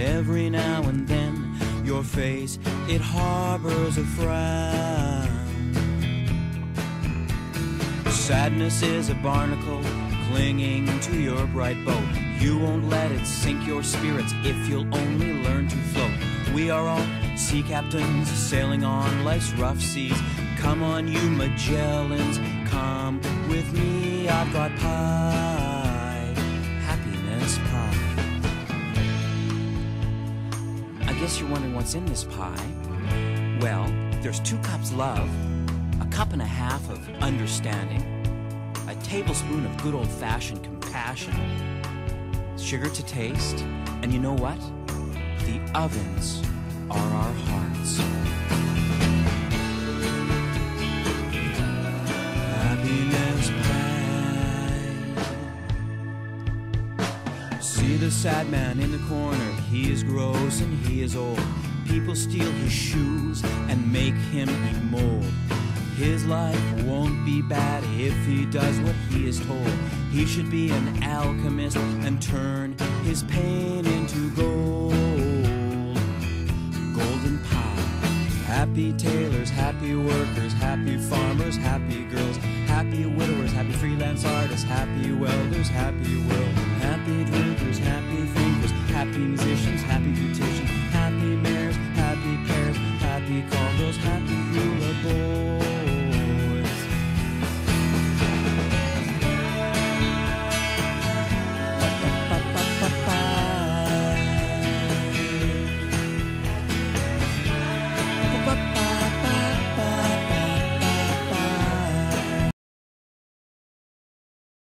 every now and then your face it harbors a frown. Sadness is a barnacle clinging to your bright boat. You won't let it sink your spirits if you'll only learn to float. We are all sea captains sailing on life's rough seas. Come on, you Magellans, come with me. I've got pie, guess you're wondering what's in this pie. Well, there's two cups love, a cup and a half of understanding, a tablespoon of good old fashioned compassion, sugar to taste, and you know what? The ovens are our hearts. Happiness pie. See the sad man in the corner. He is gross and he is old. People steal his shoes and make him eat mold. His life won't be bad if he does what he is told. He should be an alchemist and turn his pain into gold. Golden pie. Happy tailors, happy workers, happy farmers, happy girls, happy widowers, happy freelance artists, happy welders, happy world, happy drinkers, happy thinkers, happy musicians,